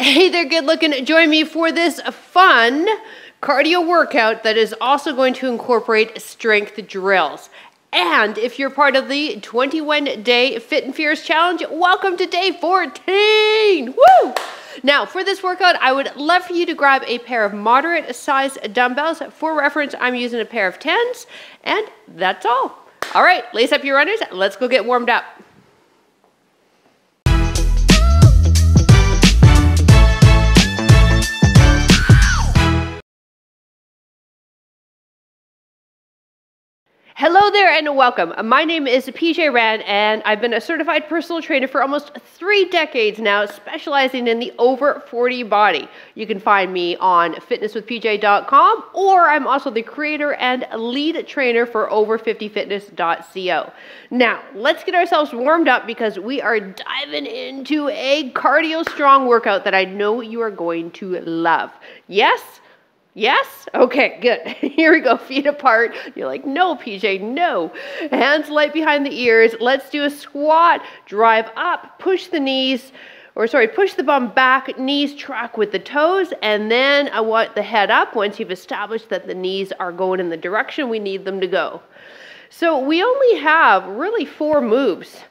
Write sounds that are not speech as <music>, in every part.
Hey there, good looking. Join me for this fun cardio workout that is also going to incorporate strength drills. And if you're part of the 21 day Fit and Fierce Challenge, welcome to day 14. Woo! Now, for this workout, I would love for you to grab a pair of moderate size dumbbells. For reference, I'm using a pair of 10s, and that's all. All right, lace up your runners. Let's go get warmed up. Hello there and welcome. My name is PJ Wren and I've been a certified personal trainer for almost three decades now, specializing in the over 40 body. You can find me on fitnesswithpj.com or I'm also the creator and lead trainer for over50fitness.co. Now, let's get ourselves warmed up because we are diving into a cardio strong workout that I know you are going to love. Yes? Yes? Okay, good. <laughs> Here we go, feet apart. You're like, no, PJ, no. Hands light behind the ears. Let's do a squat. Drive up, push the knees, or sorry, push the bum back, knees track with the toes, and then I want the head up once you've established that the knees are going in the direction we need them to go. So we only have really four moves,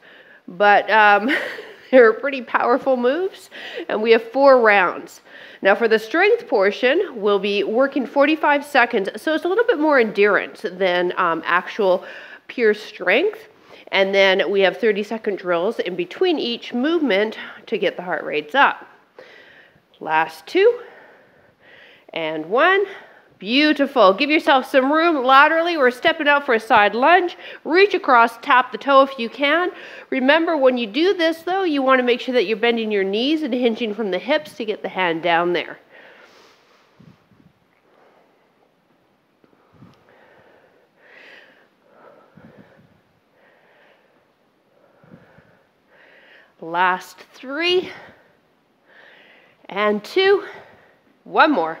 but um, <laughs> they're pretty powerful moves, and we have four rounds. Now for the strength portion, we'll be working 45 seconds, so it's a little bit more endurance than um, actual pure strength. And then we have 30 second drills in between each movement to get the heart rates up. Last two, and one. Beautiful. Give yourself some room laterally. We're stepping out for a side lunge. Reach across, tap the toe if you can. Remember, when you do this, though, you want to make sure that you're bending your knees and hinging from the hips to get the hand down there. Last three and two. One more.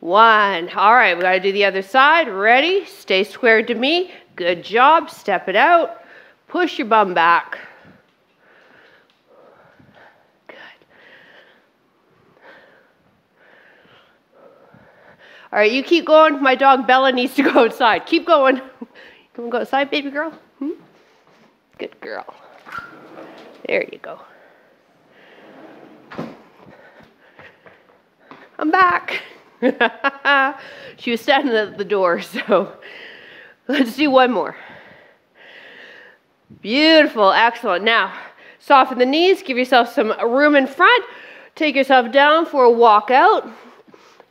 One. All right, we got to do the other side. Ready? Stay squared to me. Good job. Step it out. Push your bum back. Good. All right, you keep going. My dog Bella needs to go outside. Keep going. You go outside, baby girl? Hmm? Good girl. There you go. I'm back. <laughs> she was standing at the door, <laughs> so let's do one more. Beautiful, excellent. Now, soften the knees, give yourself some room in front, take yourself down for a walk out.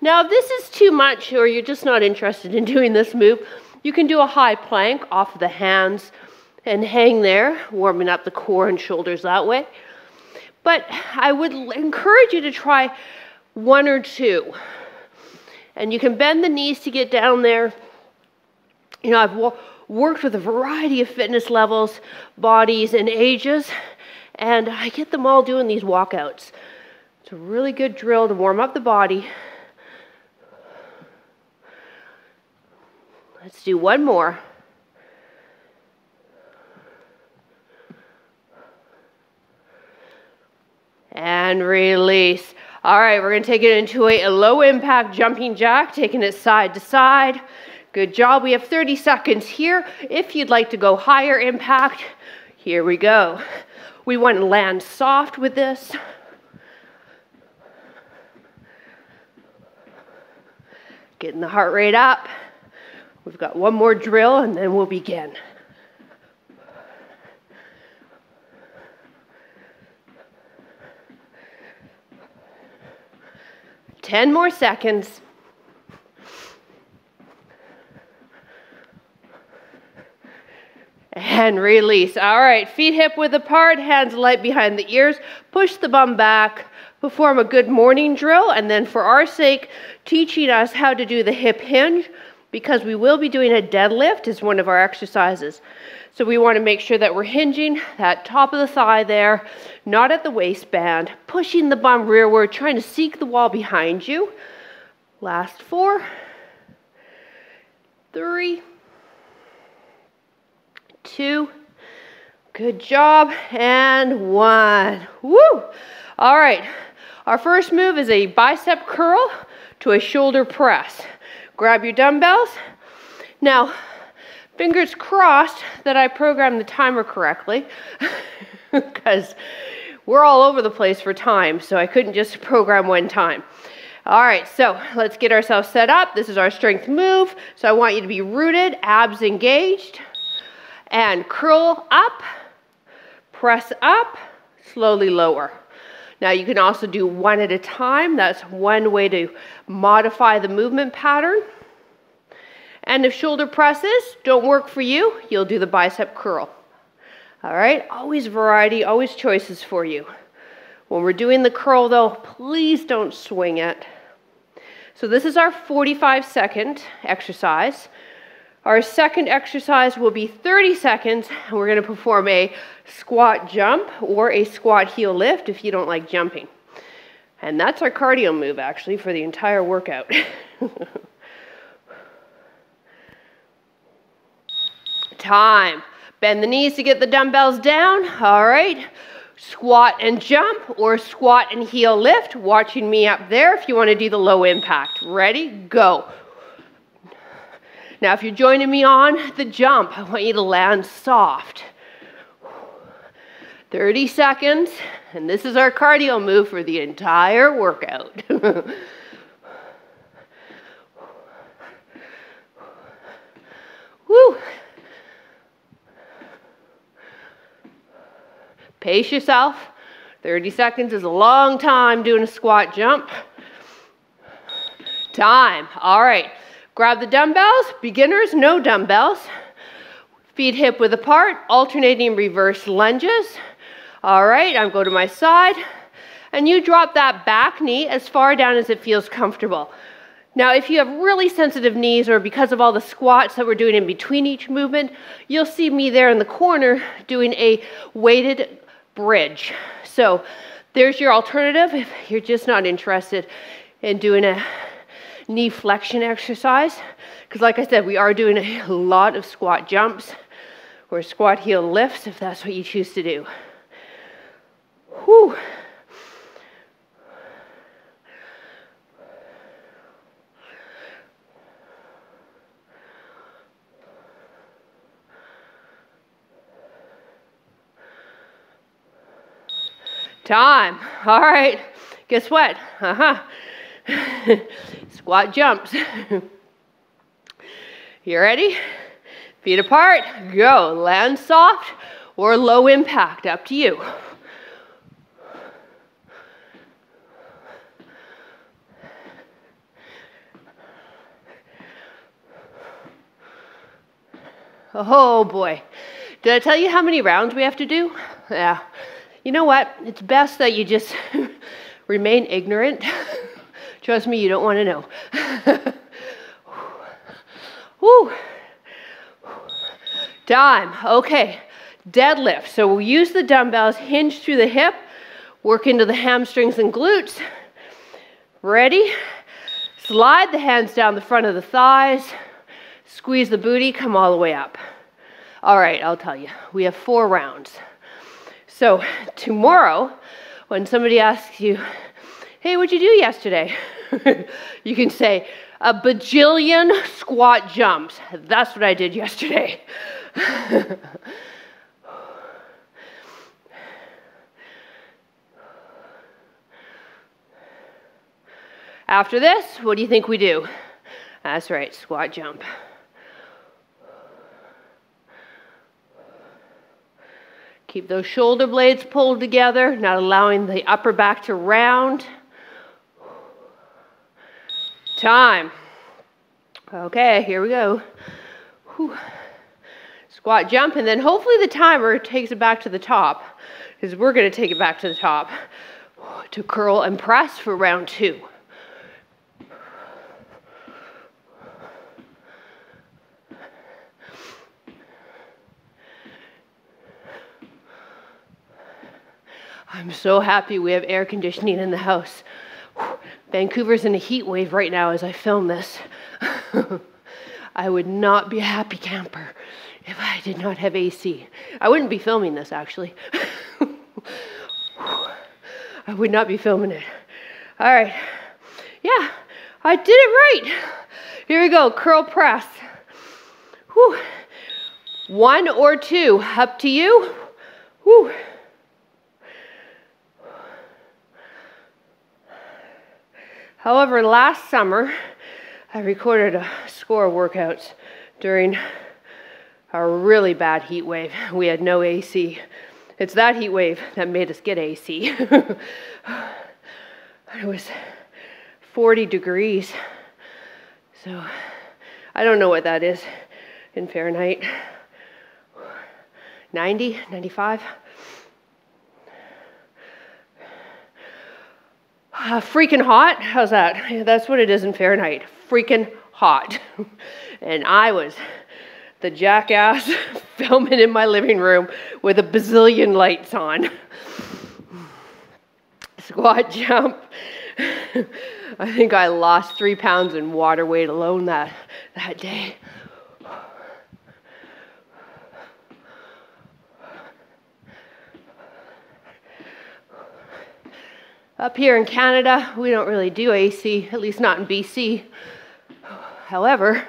Now, if this is too much or you're just not interested in <laughs> doing this move, you can do a high plank off of the hands and hang there, warming up the core and shoulders that way. But I would encourage you to try one or two. And you can bend the knees to get down there. You know, I've worked with a variety of fitness levels, bodies, and ages, and I get them all doing these walkouts. It's a really good drill to warm up the body. Let's do one more. And release. All right, we're going to take it into a, low impact jumping jack, taking it side to side. Good job. We have 30 seconds here. If you'd like to go higher impact, here we go. We want to land soft with this. Getting the heart rate up. We've got one more drill and then we'll begin. 10 more seconds. And release. All right, feet hip width apart, hands light behind the ears. Push the bum back. Perform a good morning drill. And then for our sake, teaching us how to do the hip hinge because we will be doing a deadlift as one of our exercises. So we want to make sure that we're hinging that top of the thigh there, not at the waistband, pushing the bum rearward, trying to seek the wall behind you. Last four, three, two, good job, and one. Woo! All right. Our first move is a bicep curl to a shoulder press. Grab your dumbbells. Now, fingers crossed that I programmed the timer correctly <laughs> because we're all over the place for time, so I couldn't just program one time. All right, so let's get ourselves set up. This is our strength move. So I want you to be rooted, abs engaged, and curl up, press up, slowly lower. Now you can also do one at a time. That's one way to modify the movement pattern. And if shoulder presses don't work for you, you'll do the bicep curl. All right, always variety, always choices for you. When we're doing the curl though, please don't swing it. So this is our 45 second exercise. Our second exercise will be 30 seconds, we're going to perform a squat jump or a squat heel lift if you don't like jumping. And that's our cardio move, actually, for the entire workout. <laughs> Time. Bend the knees to get the dumbbells down. All right. Squat and jump or squat and heel lift. Watching me up there if you want to do the low impact. Ready? Go. Now, if you're joining me on the jump, I want you to land soft. 30 seconds, and this is our cardio move for the entire workout. <laughs> Woo! Pace yourself. 30 seconds is a long time doing a squat jump. Time. All right. Grab the dumbbells. Beginners, no dumbbells. Feet hip width apart, alternating reverse lunges. All right, I'm going to my side. And you drop that back knee as far down as it feels comfortable. Now, if you have really sensitive knees or because of all the squats that we're doing in between each movement, you'll see me there in the corner doing a weighted bridge. So there's your alternative if you're just not interested in doing a knee flexion exercise. Because like I said, we are doing a lot of squat jumps or squat heel lifts if that's what you choose to do. Whew. Time. All right. Guess what? Uh huh. <laughs> Squat jumps. <laughs> you ready? Feet apart. Go. Land soft or low impact. Up to you. Oh boy. Did I tell you how many rounds we have to do? Yeah you know what? It's best that you just <laughs> remain ignorant. Trust me, you don't want to know. <laughs> Woo. Time. Okay. Deadlift. So we'll use the dumbbells, hinge through the hip, work into the hamstrings and glutes. Ready? Slide the hands down the front of the thighs. Squeeze the booty, come all the way up. All right, I'll tell you. We have four rounds. So tomorrow, when somebody asks you, hey, what'd you do yesterday? <laughs> you can say, a bajillion squat jumps. That's what I did yesterday. <laughs> After this, what do you think we do? That's right, squat jump. Keep those shoulder blades pulled together, not allowing the upper back to round. Time. Okay, here we go. Whew. Squat jump, and then hopefully the timer takes it back to the top, because we're going to take it back to the top to curl and press for round two. I'm so happy we have air conditioning in the house. Vancouver's in a heat wave right now as I film this. <laughs> I would not be a happy camper if I did not have AC. I wouldn't be filming this actually. <laughs> I would not be filming it. All right. Yeah, I did it right. Here we go, curl press. Whew. One or two, up to you. Whew. However, last summer, I recorded a score of workouts during a really bad heat wave. We had no AC. It's that heat wave that made us get AC. <sighs> it was 40 degrees. So I don't know what that is in Fahrenheit. 90, 95. Uh, freaking hot? How's that? Yeah, that's what it is in Fahrenheit. Freaking hot. <laughs> and I was the jackass <laughs> filming in my living room with a bazillion lights on. <sighs> Squat jump. <laughs> I think I lost three pounds in water weight alone that, that day. Up here in Canada, we don't really do AC, at least not in BC. However,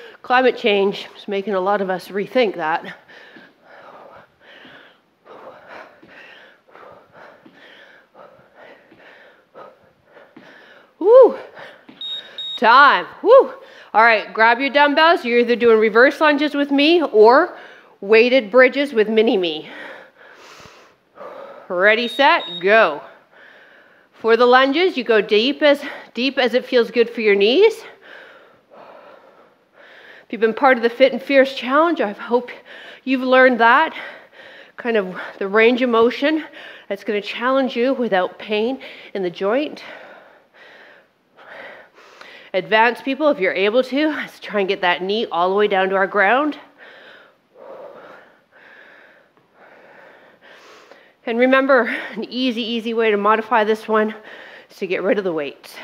<laughs> climate change is making a lot of us rethink that. Woo! Time. Woo! All right, grab your dumbbells. You're either doing reverse lunges with me or weighted bridges with mini me. Ready, set, go. For the lunges, you go deep as deep as it feels good for your knees. If you've been part of the Fit and Fierce Challenge, I hope you've learned that kind of the range of motion that's going to challenge you without pain in the joint. Advanced people, if you're able to, let's try and get that knee all the way down to our ground. And remember, an easy, easy way to modify this one is to get rid of the weights.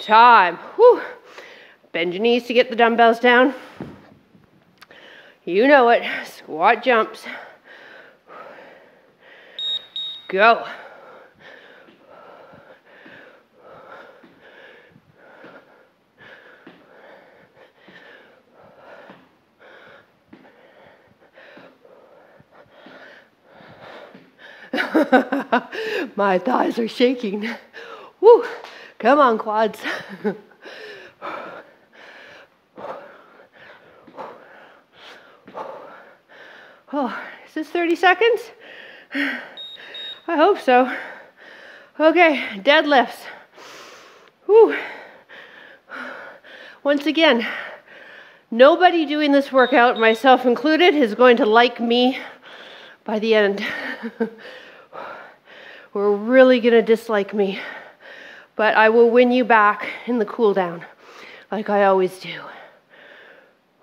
Time. Whew. Bend your knees to get the dumbbells down. You know it. Squat jumps. Go. <laughs> My thighs are shaking. Woo! Come on, quads. <sighs> oh, is this 30 seconds? <sighs> I hope so. Okay, deadlifts. Woo. Once again, nobody doing this workout, myself included, is going to like me by the end. <laughs> We're really going to dislike me, but I will win you back in the cool down, like I always do.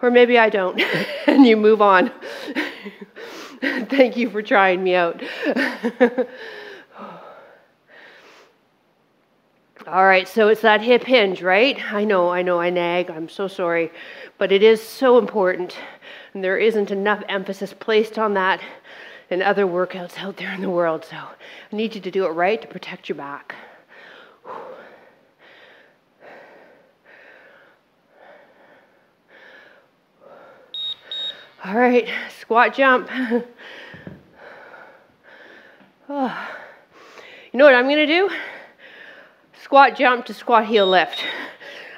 Or maybe I don't, <laughs> and you move on. <laughs> Thank you for trying me out. <laughs> All right, so it's that hip hinge, right? I know, I know, I nag. I'm so sorry. But it is so important. And there isn't enough emphasis placed on that and other workouts out there in the world. So I need you to do it right to protect your back. All right, squat jump. <sighs> oh. You know what I'm to do? Squat jump to squat heel lift.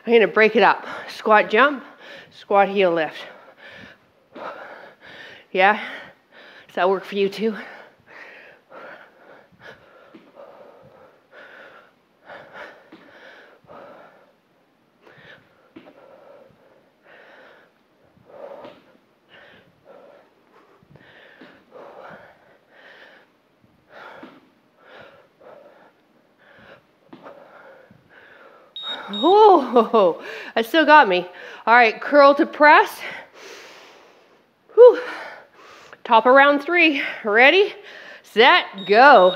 I'm to break it up. Squat jump, squat heel lift. Yeah? That work for you too? Oh, that still got me. All right, curl to press. Whew. Top of round three. Ready, set, go.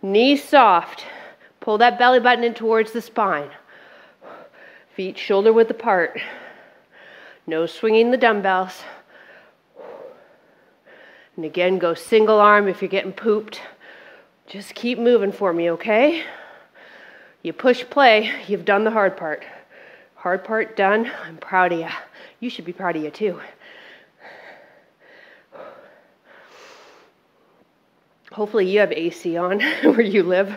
Knees soft. Pull that belly button in towards the spine. Feet shoulder width apart. No swinging the dumbbells. And again, go single arm if you're getting pooped. Just keep moving for me, okay? You push play, you've done the hard part. Hard part done. I'm proud of you. You should be proud of you too. Hopefully, you have AC on <laughs> where you live.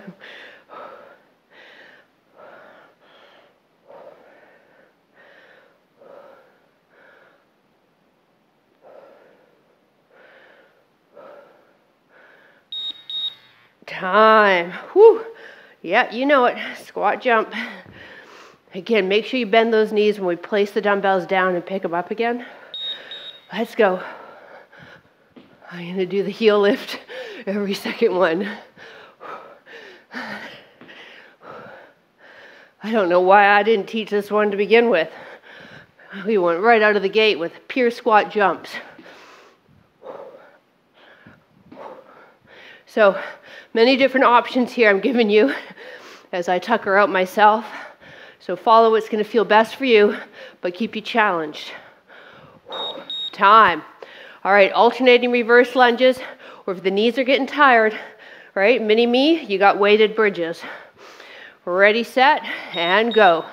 Time. Whew. Yeah, you know it. Squat jump. Again, make sure you bend those knees when we place the dumbbells down and pick them up again. Let's go. I'm going to do the heel lift every second one. I don't know why I didn't teach this one to begin with. We went right out of the gate with pure squat jumps. So many different options here I'm giving you as I tucker out myself. So follow what's going to feel best for you, but keep you challenged. Time. All right, alternating reverse lunges, or if the knees are getting tired, right, mini me, you got weighted bridges. Ready, set, and go.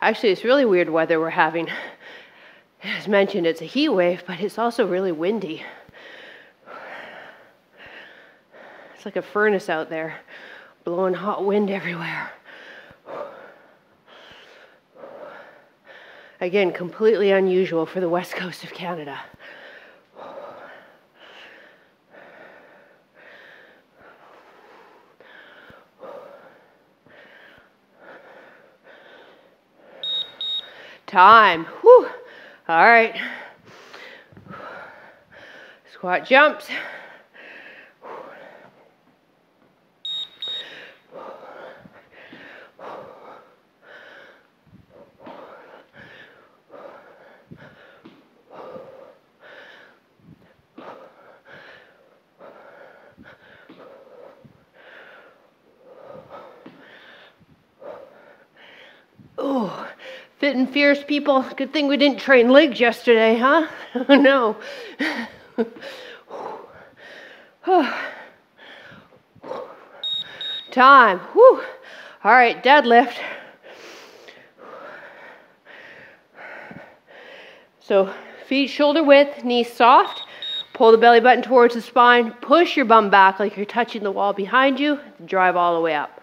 Actually, it's really weird weather we're having. As mentioned, it's a heat wave, but it's also really windy. It's like a furnace out there, blowing hot wind everywhere. Again, completely unusual for the west coast of Canada. Time. Whew. All right. Squat jumps. Oh, fit and fierce people. Good thing we didn't train legs yesterday, huh? <laughs> Oh, no. <sighs> Time. Whew. All right, deadlift. So feet shoulder width, knees soft. Pull the belly button towards the spine. Push your bum back like you're touching the wall behind you. Drive all the way up.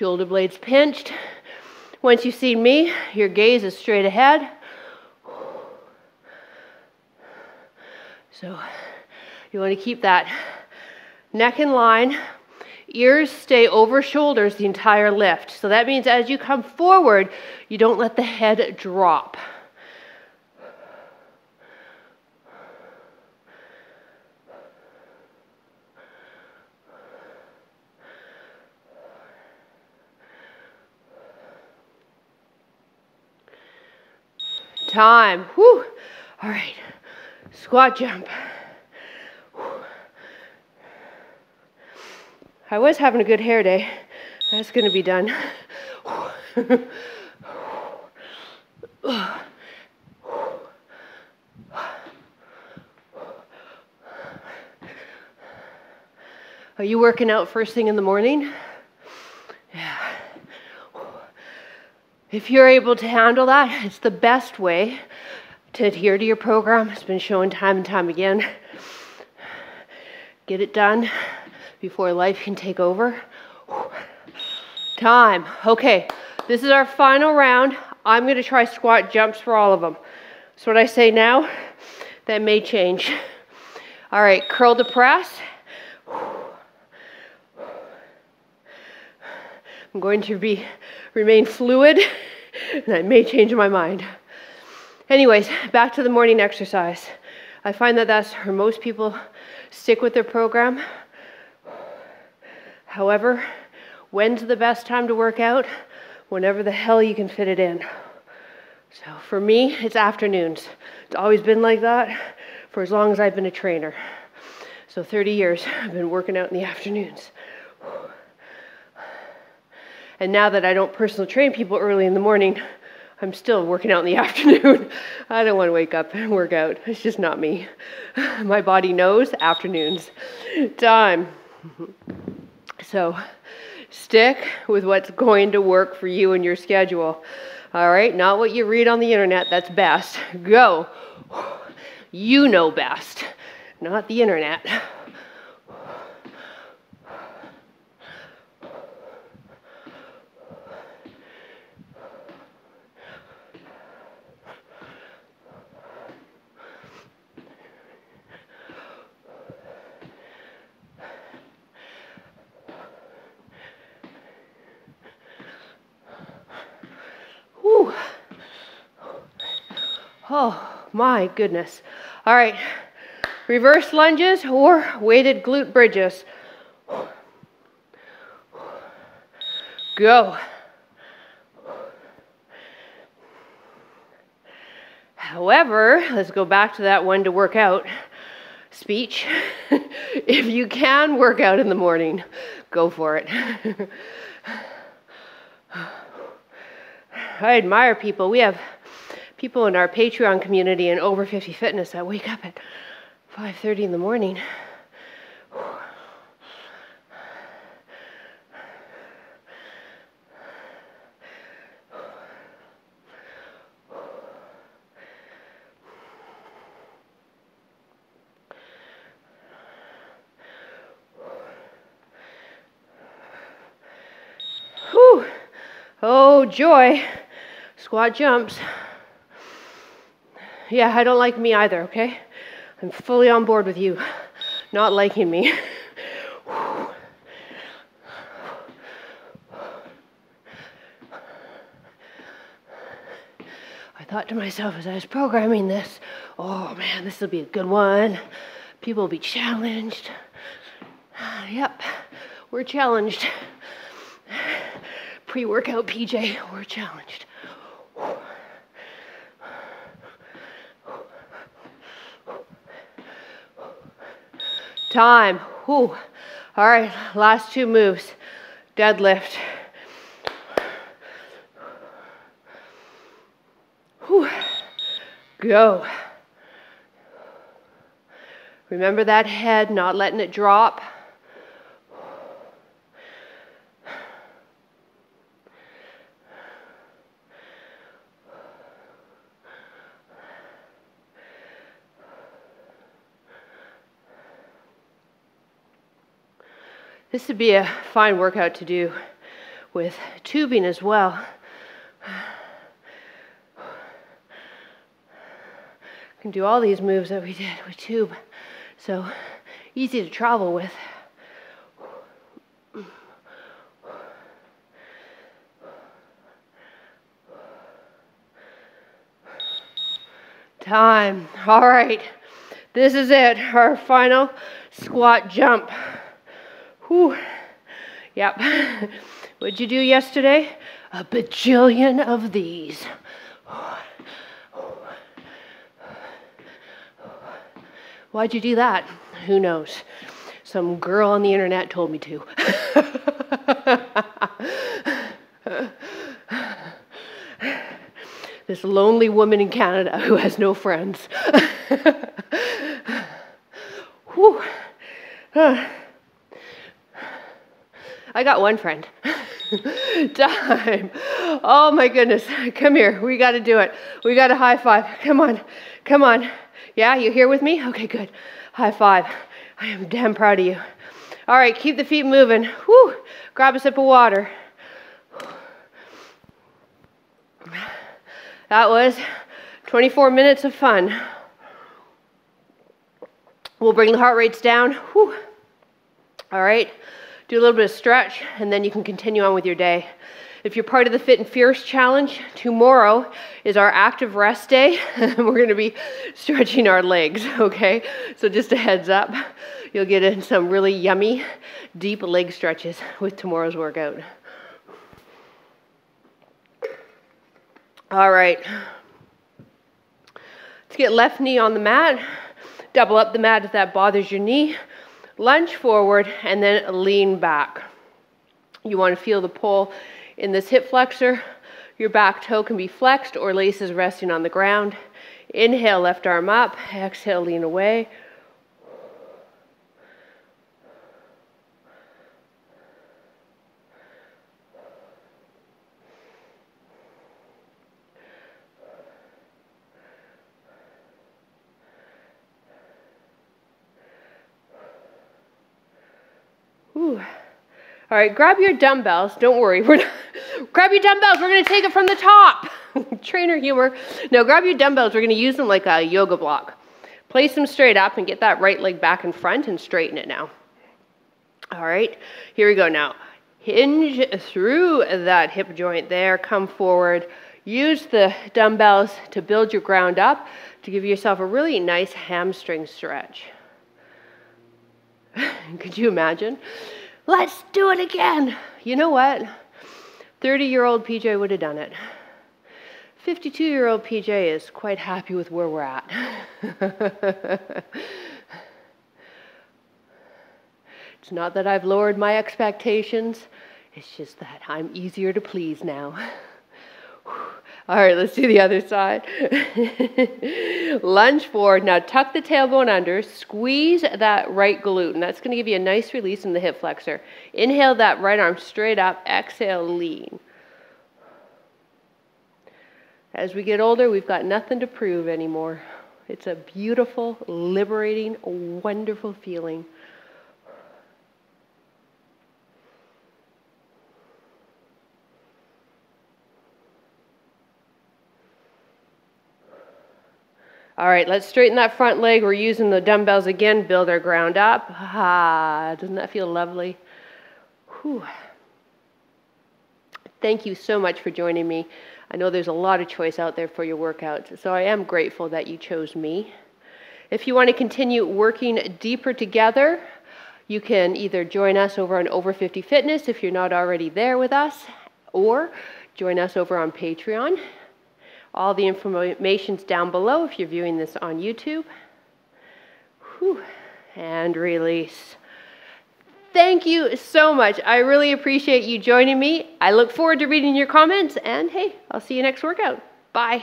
Shoulder blades pinched. Once you see me, your gaze is straight ahead. So you want to keep that neck in line. Ears stay over shoulders the entire lift. So that means as you come forward, you don't let the head drop. Time. Whew. All right. Squat jump. I was having a good hair day. That's to be done. Are you working out first thing in the morning? If you're able to handle that, it's the best way to adhere to your program. It's been shown time and time again. Get it done before life can take over. Time. Okay, this is our final round. I'm going to try squat jumps for all of them. So what I say now, that may change. All right, curl to press. I'm going to be remain fluid, <laughs> and I may change my mind. Anyways, back to the morning exercise. I find that that's where most people stick with their program. However, when's the best time to work out? whenever the hell you can fit it in. So for me, it's afternoons. It's always been like that for as long as I've been a trainer. So 30 years, I've been working out in the afternoons. And now that I don't personally train people early in the morning, I'm still working out in the <laughs> afternoon. I don't want to wake up and work out. It's just not me. My body knows afternoons. Time. So stick with what's going to work for you and your schedule. All right, not what you read on the internet, that's best. Go. You know best, not the internet. Oh my goodness. All right, reverse lunges or weighted glute bridges. Go. However, let's go back to that one to work out speech. <laughs> if you can work out in the morning, go for it. <laughs> I admire people. We have people in our Patreon community and over 50 fitness that wake up at 5:30 in the morning. Whew. Oh, joy. Squat jumps. Yeah, I don't like me either, okay? I'm fully on board with you not liking me. I thought to myself as I was programming this, oh man, this will be a good one. People will be challenged. Yep, we're challenged. Pre workout PJ, we're challenged. Time. Whew. All right, last two moves. Deadlift. Whew. Go. Remember that head, not letting it drop. This would be a fine workout to do with tubing as well. can do all these moves that we did with tube. So easy to travel with. Time. All right. This is it. Our final squat jump. Whew. Yep. <laughs> What'd you do yesterday? A bajillion of these. Why'd you do that? Who knows? Some girl on the internet told me to. <laughs> this lonely woman in Canada who has no friends. <laughs> Whew. I got one friend. <laughs> Time. Oh my goodness. Come here. We got to do it. We got to high five. Come on. Come on. Yeah, you here with me? Okay, good. High five. I am damn proud of you. All right, keep the feet moving. Whew. Grab a sip of water. That was 24 minutes of fun. We'll bring the heart rates down. Whew. All right do a little bit of stretch, and then you can continue on with your day. If you're part of the Fit and Fierce Challenge, tomorrow is our active rest day. and <laughs> We're going to be stretching our legs, <laughs> okay? So just a heads up, you'll get in some really yummy, deep leg stretches with tomorrow's workout. All right. Let's get left knee on the mat. Double up the mat if that bothers your knee. Lunge forward and then lean back. You want to feel the pull in this hip flexor. Your back toe can be flexed or laces resting on the ground. Inhale, left arm up. Exhale, lean away. Whew. All right, grab your dumbbells. Don't worry. We're not, <laughs> grab your dumbbells. We're going to take it from the top. <laughs> Trainer humor. No, grab your dumbbells. We're going to use them like a yoga block. Place them straight up and get that right leg back in front and straighten it now. All right, here we go now. Hinge through that hip joint there. Come forward. Use the dumbbells to build your ground up to give yourself a really nice hamstring stretch. <laughs> Could you imagine? Let's do it again. You know what? 30 year old PJ would have done it. 52 year old PJ is quite happy with where we're at. <laughs> it's not that I've lowered my expectations, it's just that I'm easier to please now. <laughs> All right, let's do the other side. <laughs> Lunge forward. Now tuck the tailbone under. Squeeze that right glute, and that's going to give you a nice release in the hip flexor. Inhale that right arm straight up. Exhale, lean. As we get older, we've got nothing to prove anymore. It's a beautiful, liberating, wonderful feeling. All right, let's straighten that front leg. We're using the dumbbells again, build our ground up. Ah, doesn't that feel lovely? Whew. Thank you so much for joining me. I know there's a lot of choice out there for your workouts, so I am grateful that you chose me. If you want to continue working deeper together, you can either join us over on Over 50 Fitness if you're not already there with us, or join us over on Patreon. All the information's down below if you're viewing this on YouTube. Whew. And release. Thank you so much. I really appreciate you joining me. I look forward to reading your comments, and hey, I'll see you next workout. Bye.